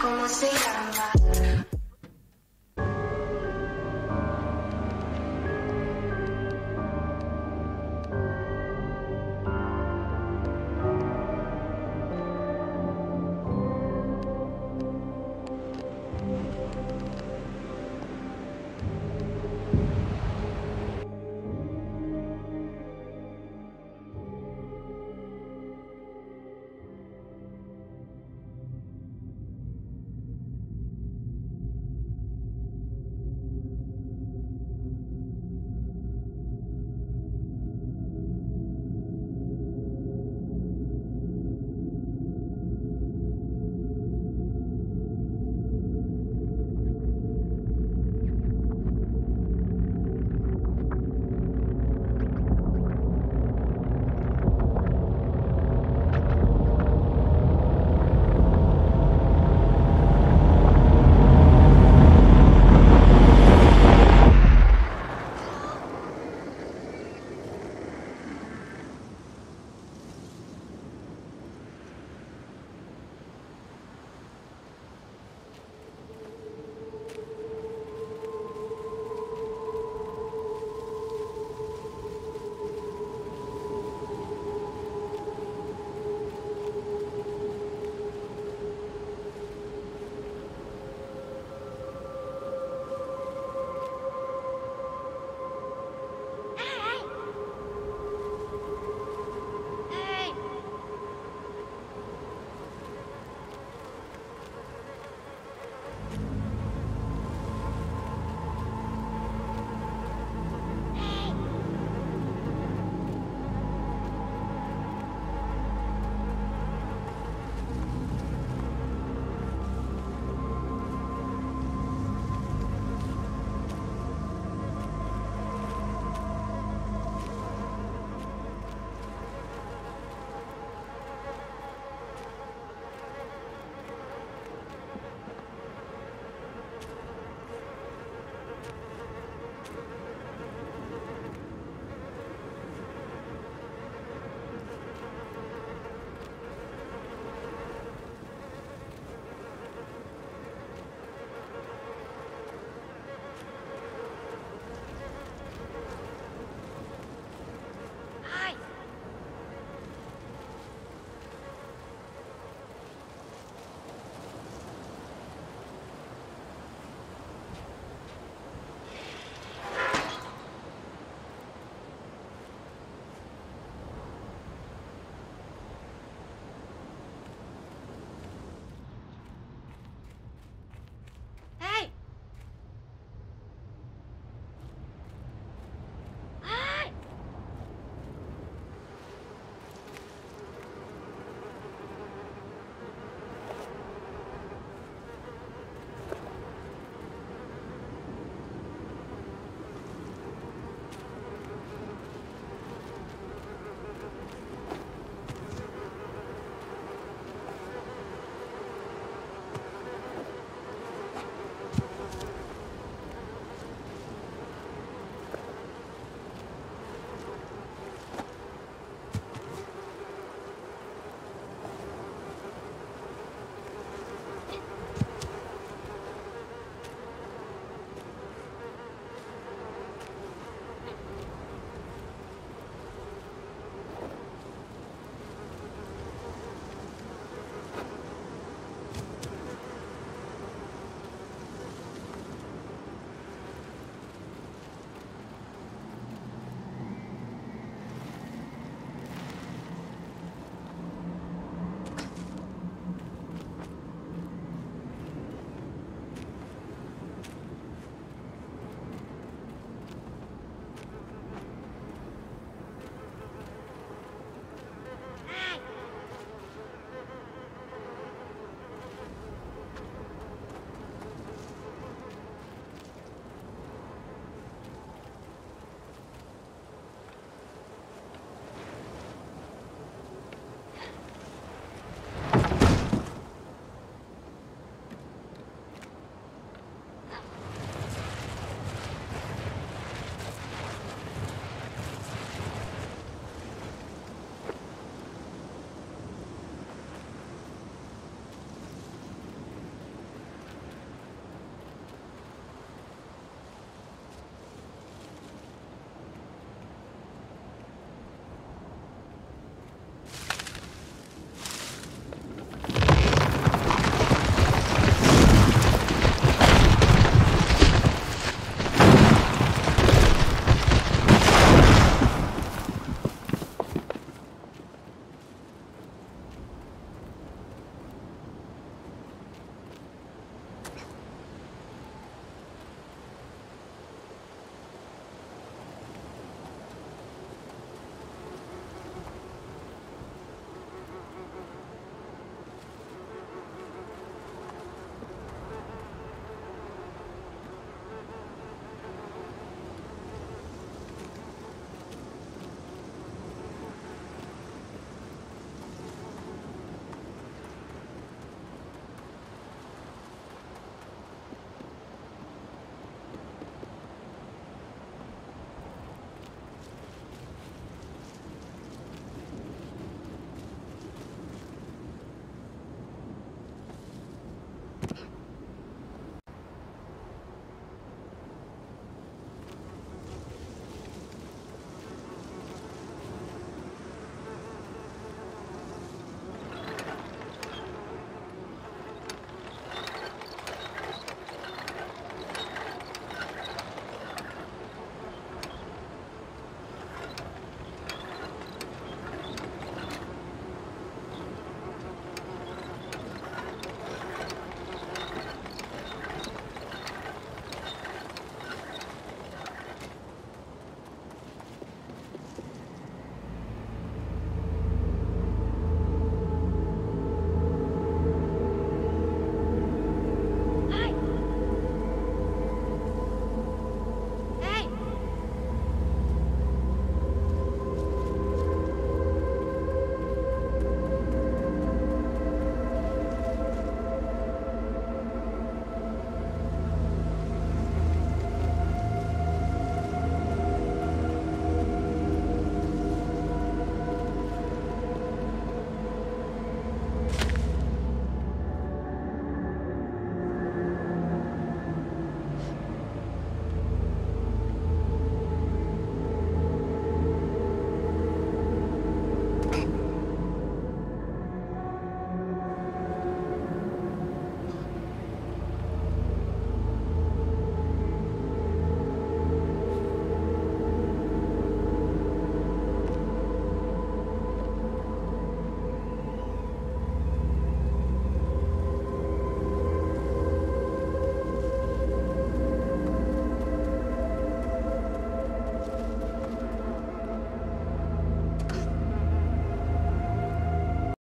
¿Cómo se llama?